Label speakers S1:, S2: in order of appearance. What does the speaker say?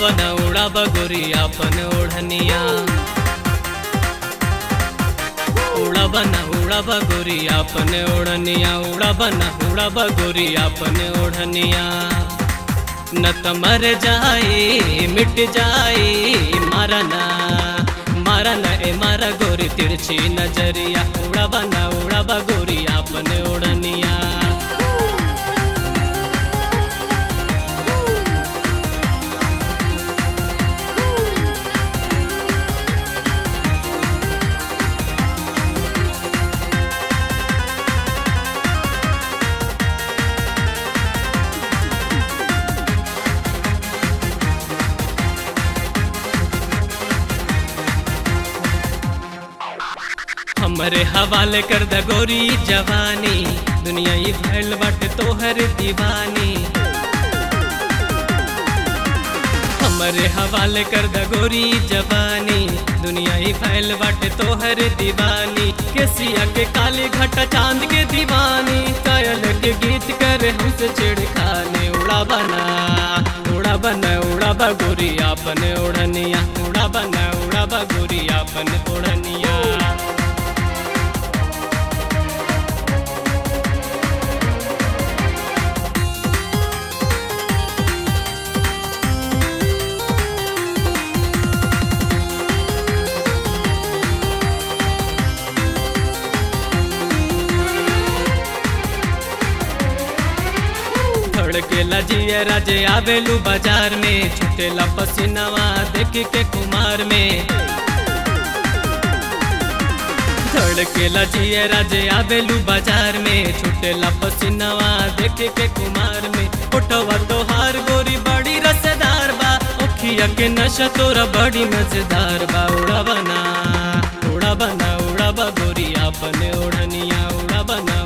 S1: उड़ाबन उड़ाब गोरी अपन ओढ़निया उड़ाबन उड़ाब गोरी अपन ओढ़निया उड़ाब गोरी अपन ओढ़निया न त मर जाई मिट जाई मारा ना मारा ए मारा गोरी तिरछी नज़रिया हमरे हवाले कर द गोरी जवानी। दुनिया ही भैल बट तोहर दीवानी। हमरे हवाले कर द गोरी जवानी। दुनिया ही फैल बट तोहर दीवानी। के काली घटा चाँद के दीवानी। कायल के गीत कर हमसे छिड़खाने उड़ा बना। उड़ा बना, उड़ा बा गोरी आपन ओढ़निया उड़ा बना, उड़ा बा गोरी आपन ओढ़निया धड़केला जिया राजे आवेलू बाज़ार में, छुटेला पसीनावा देख के कुमार में। धड़केला जिया राजे आवेलू बाज़ार में, छुटेला पसीनावा देख के कुमार में। उठवा तोहार गोरी बड़ी रसदार बा, ओखिया के नशा तोरा बड़ी मज़ेदार बा। उड़ा बना उड़ा बना, उड़ा बा गोरी, आपने ओढ़निया उड़ा बना।